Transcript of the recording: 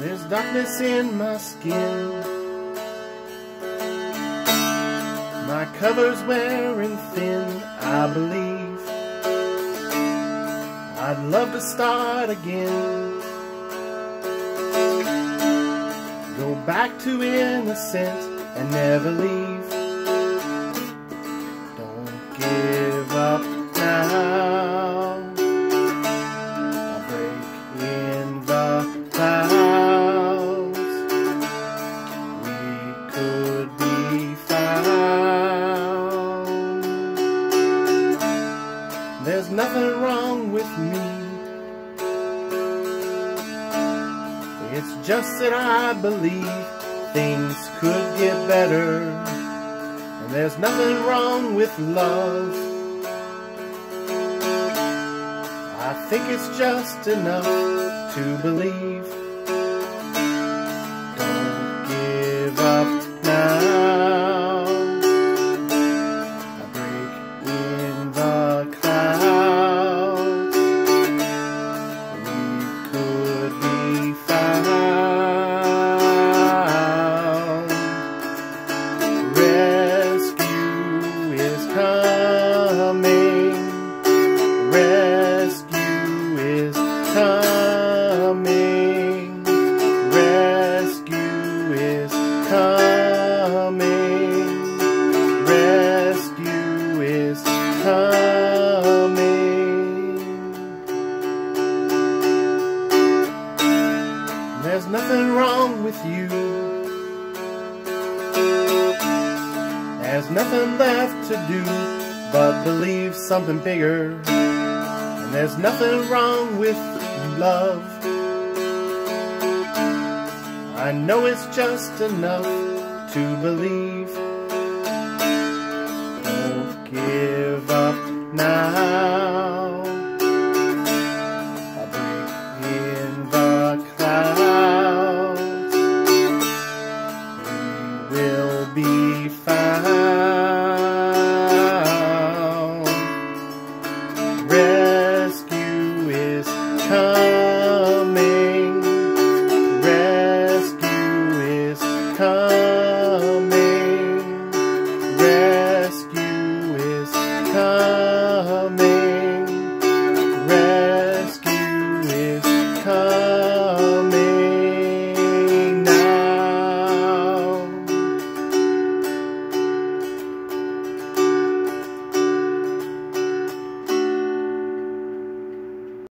sickness in my skin. My cover's wearing thin, I believe. I'd love to start again. Go back to innocence and never leave. Don't give wrong with me. It's just that I believe things could get better. And there's nothing wrong with love. I think it's just enough to believe. Coming. Rescue is coming. Rescue is coming. Rescue is coming. There's nothing wrong with you. There's nothing left to do but believe something bigger. And there's nothing wrong with love. I know it's just enough to believe. Don't give up now.